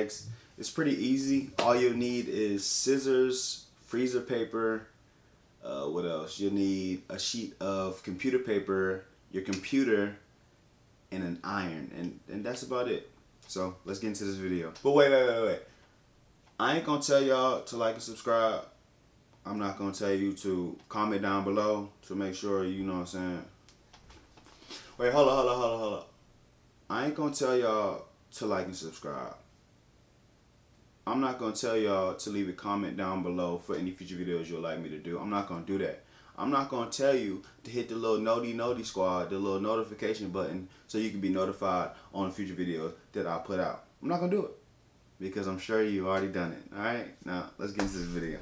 It's pretty easy. All you'll need is scissors, freezer paper, uh, what else? You'll need a sheet of computer paper, your computer, and an iron. And, and that's about it. So let's get into this video. But wait, wait, wait, wait. I ain't gonna tell y'all to like and subscribe. I'm not gonna tell you to comment down below to make sure you know what I'm saying. Wait, hold on, hold on, hold on, hold on. I ain't gonna tell y'all to like and subscribe. I'm not gonna tell y'all to leave a comment down below for any future videos you'll like me to do. I'm not gonna do that. I'm not gonna tell you to hit the little noti noti squad, the little notification button, so you can be notified on future videos that I put out. I'm not gonna do it because I'm sure you've already done it. All right, now let's get into this video.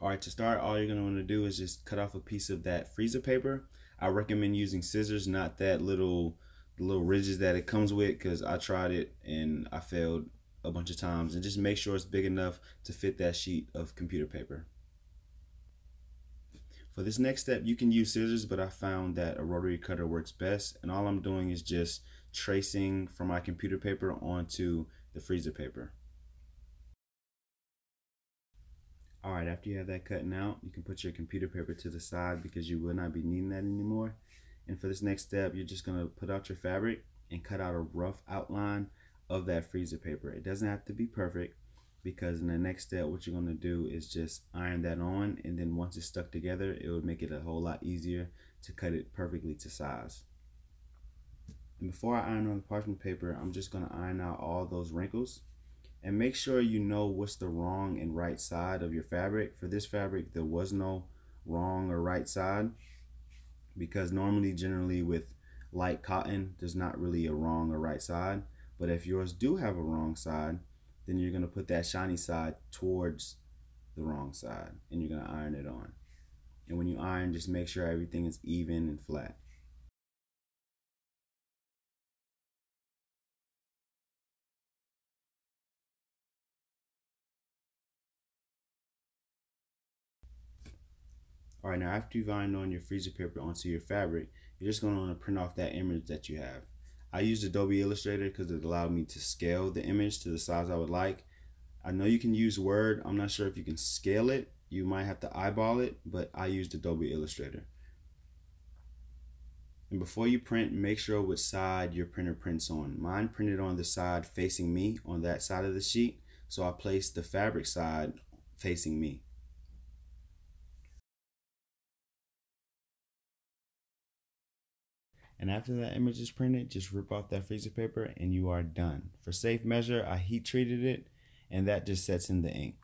All right, to start, all you're gonna want to do is just cut off a piece of that freezer paper. I recommend using scissors, not that little little ridges that it comes with, because I tried it and I failed a bunch of times. And just make sure it's big enough to fit that sheet of computer paper. For this next step, you can use scissors, but I found that a rotary cutter works best. And all I'm doing is just tracing from my computer paper onto the freezer paper. All right, after you have that cutting out, you can put your computer paper to the side because you will not be needing that anymore. And for this next step, you're just gonna put out your fabric and cut out a rough outline of that freezer paper. It doesn't have to be perfect because in the next step, what you're gonna do is just iron that on and then once it's stuck together, it would make it a whole lot easier to cut it perfectly to size. And before I iron on the parchment paper, I'm just gonna iron out all those wrinkles and make sure you know what's the wrong and right side of your fabric. For this fabric, there was no wrong or right side because normally, generally with light cotton, there's not really a wrong or right side. But if yours do have a wrong side, then you're gonna put that shiny side towards the wrong side and you're gonna iron it on. And when you iron, just make sure everything is even and flat. All right, now after you've ironed on your freezer paper onto your fabric, you're just going to want to print off that image that you have. I used Adobe Illustrator because it allowed me to scale the image to the size I would like. I know you can use Word. I'm not sure if you can scale it. You might have to eyeball it, but I used Adobe Illustrator. And before you print, make sure which side your printer prints on. Mine printed on the side facing me on that side of the sheet. So I placed the fabric side facing me. And after that image is printed, just rip off that freezer paper and you are done. For safe measure, I heat treated it and that just sets in the ink.